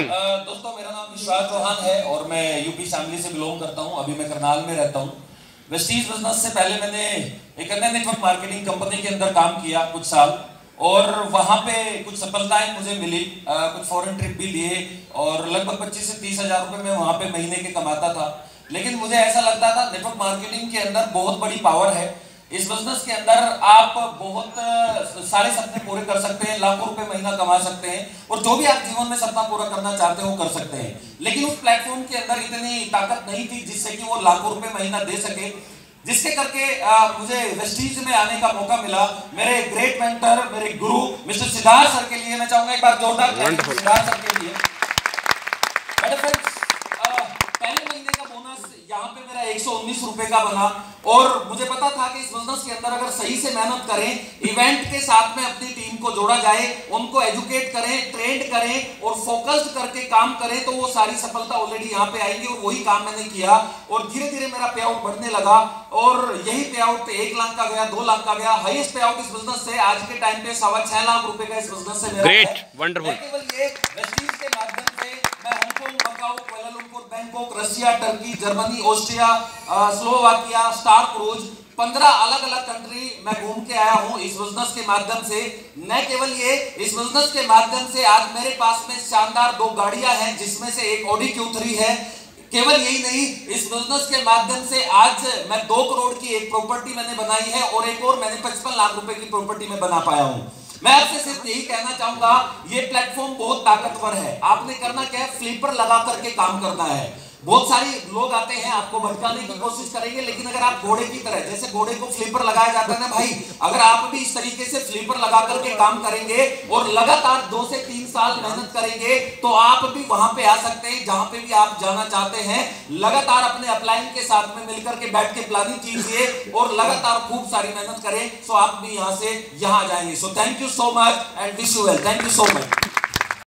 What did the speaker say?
दोस्तों मेरा नाम विश्वास चौहान है और मैं यूपी फैमिली से बिलोंग करता हूँ। अभी मैं करनाल में रहता हूँ। वेस्टीज बिज़नेस से पहले मैंने एक अन्य नेटवर्क मार्केटिंग कंपनी के अंदर काम किया कुछ साल और वहाँ पे कुछ सफलताएँ मुझे मिली। आ, कुछ फॉरेन ट्रिप भी लिए और लगभग पच्चीस से तीस हज़ार रुपए मैं वहाँ पे महीने के कमाता था। लेकिन मुझे ऐसा लगता था नेटवर्क मार्केटिंग के अंदर बहुत बड़ी पावर है। इस बिज़नेस के अंदर आप बहुत सारे सपने पूरे कर सकते हैं लाखों रुपए महीना कमा सकते हैं और जो भी आप जीवन में सपना पूरा करना चाहते हो कर सकते हैं। लेकिन उस प्लेटफॉर्म के अंदर इतनी ताकत नहीं थी जिससे कि वो लाखों रुपए महीना दे सके जिसके करके आ, मुझे वेस्टीज में आने का मौका मिला। मेरे ग्रेट मेंटर मेरे गुरु मिस्टर सिद्धार्थ सर के लिए मैं चाहूँगा एक बार जोरदार सिद्धार्थ सर के लिए। बोनस यहाँ पे मेरा एक रुपए का बना। और मुझे पता था कि इस बिज़नेस के अंदर अगर सही से मेहनत करें इवेंट के साथ में अपनी टीम को जोड़ा जाए उनको एजुकेट करें ट्रेंड करें और फोकस्ड करके काम करें तो वो सारी सफलता ऑलरेडी यहाँ पे आएगी और वही काम मैंने किया। और धीरे धीरे मेरा पे आउट बढ़ने लगा। और यही पे आउट एक लाख का गया दो लाख का गया। हाईएस्ट पे आउट इस बिज़नेस से आज के टाइम पे सवा छह लाख रुपए का इस बिज़नेस से ग्रेट वंडरफुल केवल ये के माध्यम से मैं Hong Kong Macau Kuala Lumpur Russia, Turkey, Germany, Austria Slovakia, star cruise, पंद्रह अलग अलग कंट्री मैं घूम के आया हूँ इस बिज़नेस के माध्यम से। न केवल ये, इस बिज़नेस के माध्यम से आज मेरे पास में शानदार दो गाड़ियाँ हैं, जिसमें से एक ऑडी क्यू थ्री है। केवल यही नहीं, इस बिज़नेस के माध्यम से आज मैं दो करोड़ की एक प्रॉपर्टी मैंने बनाई है और एक और मैंने पचपन लाख रुपए की प्रॉपर्टी में बना पाया हूँ। मैं आपसे सिर्फ़ यही कहना चाहूँगा, ये प्लेटफॉर्म बहुत ताकतवर है। आपने करना क्या है? फ्लिपर लगा करके काम करना है। बहुत सारे लोग आते हैं, आपको भटकाने की कोशिश करेंगे, लेकिन अगर आप घोड़े की तरह, जैसे घोड़े को फ्लिपर लगाया जाता है ना भाई, अगर आप भी इस तरीके से फ्लिपर लगा करके काम करेंगे और लगातार दो से तीन साल मेहनत करेंगे तो आप भी वहाँ पे आ सकते हैं, जहाँ पे भी आप जाना चाहते हैं। लगातार अपने अपलाइन के साथ में मिलकर के बैठ के प्लानिंग कीजिए और लगातार खूब सारी मेहनत करें तो आप भी यहाँ से, यहाँ जाएँगे। So thank you so much and wish you well thank you so much